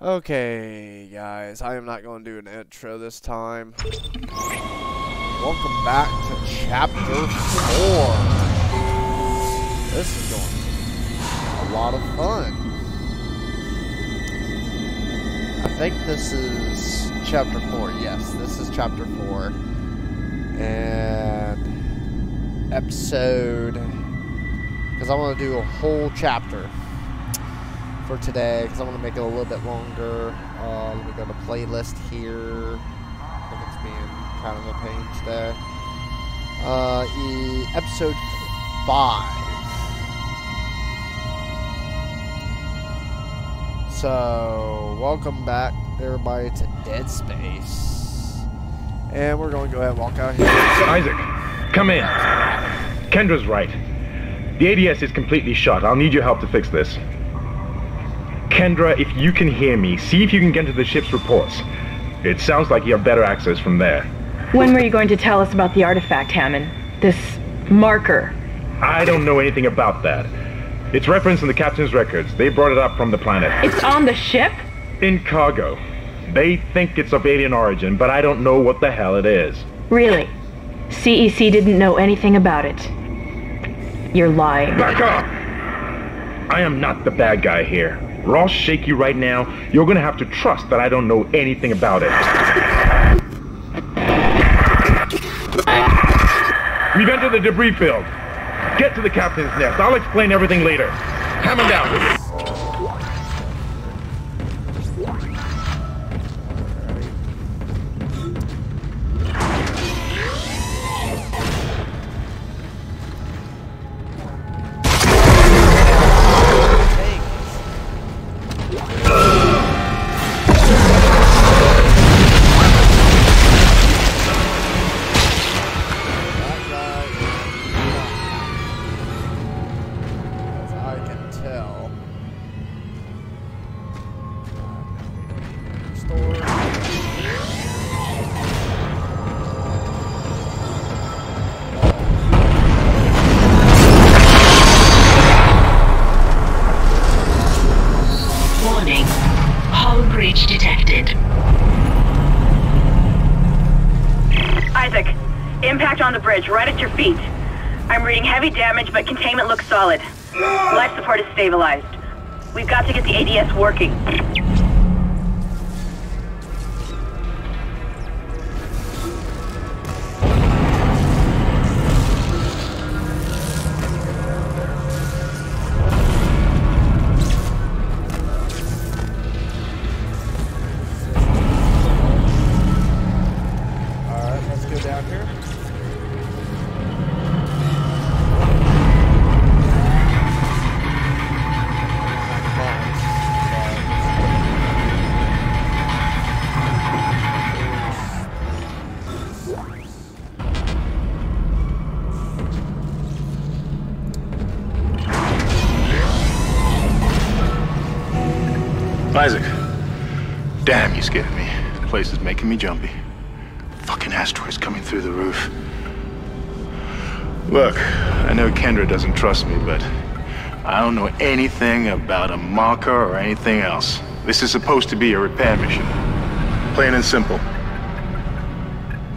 Okay, guys, I am not going to do an intro this time. Welcome back to Chapter 4. This is going to be a lot of fun. I think this is Chapter 4. Yes, this is Chapter 4. And episode... Because I want to do a whole chapter for today because I want to make it a little bit longer. Uh, let me go to playlist here. I think it's being kind of a pain today. Uh, e episode 5. So, welcome back, everybody, to Dead Space. And we're going to go ahead and walk out here. Isaac, come in. Kendra's right. The ADS is completely shut. I'll need your help to fix this. Kendra, if you can hear me, see if you can get into the ship's reports. It sounds like you have better access from there. When were you going to tell us about the artifact, Hammond? This marker? I don't know anything about that. It's referenced in the captain's records. They brought it up from the planet. It's on the ship? In cargo. They think it's of alien origin, but I don't know what the hell it is. Really? CEC didn't know anything about it. You're lying. Back up! I am not the bad guy here. All shaky right now. You're gonna have to trust that I don't know anything about it. We've entered the debris field. Get to the captain's nest. I'll explain everything later. Hammond out. Isaac, impact on the bridge, right at your feet. I'm reading heavy damage, but containment looks solid. Life support is stabilized. We've got to get the ADS working. Isaac. Damn, you scared me. The place is making me jumpy. Fucking asteroids coming through the roof. Look, I know Kendra doesn't trust me, but I don't know anything about a marker or anything else. This is supposed to be a repair mission. Plain and simple.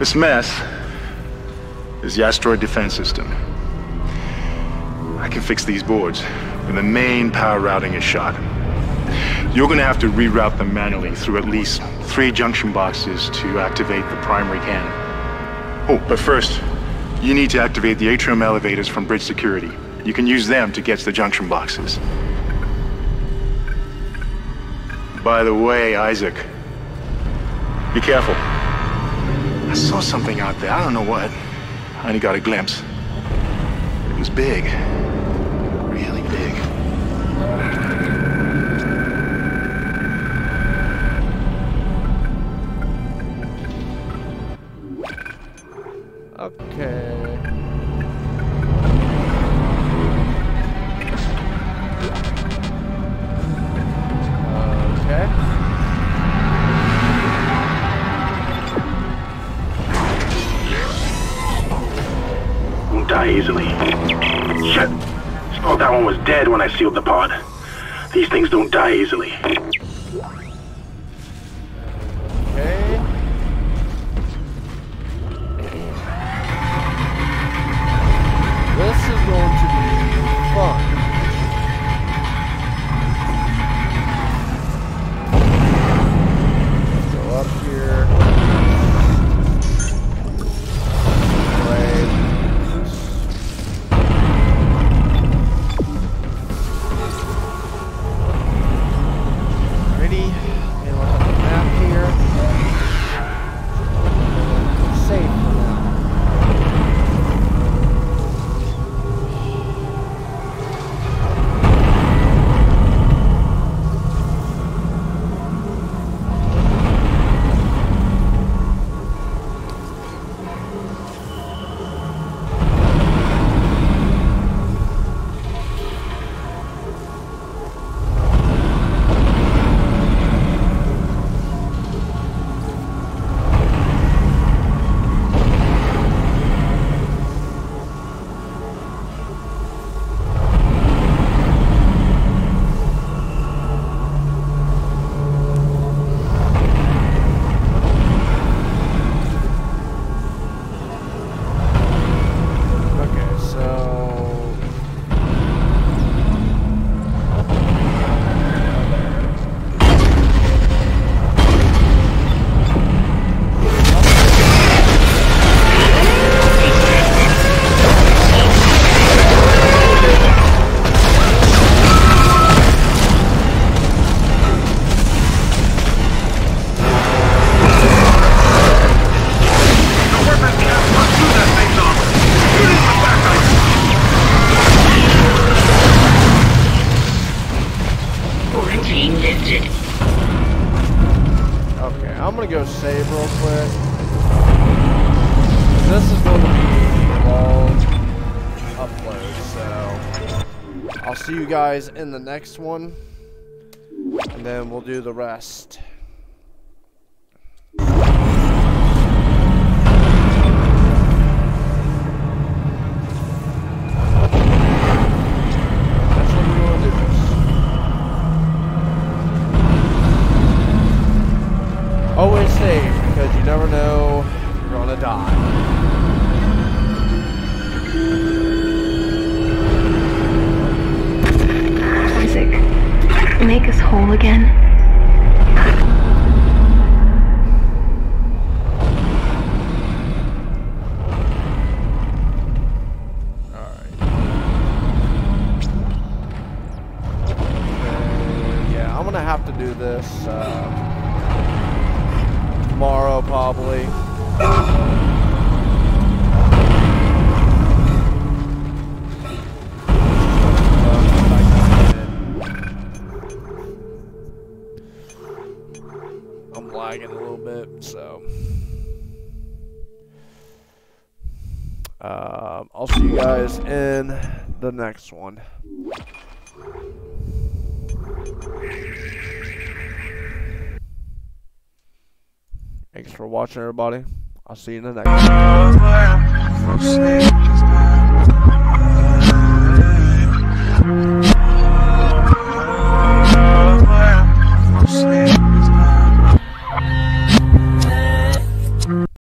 This mess is the asteroid defense system. I can fix these boards when the main power routing is shot. You're gonna have to reroute them manually through at least three junction boxes to activate the primary cannon. Oh, but first, you need to activate the atrium elevators from bridge security. You can use them to get to the junction boxes. By the way, Isaac, be careful. I saw something out there. I don't know what. I only got a glimpse. It was big. Easily. Shit! Thought that one was dead when I sealed the pod. These things don't die easily. Save real quick. This is going to be a long upload, so I'll see you guys in the next one, and then we'll do the rest. Always save because you never know you're gonna die. Isaac, make us whole again. And, yeah, I'm gonna have to do this uh, tomorrow probably. I'm lagging a little bit, so. Um, I'll see you guys in the next one. Thanks for watching, everybody. I'll see you in the next one.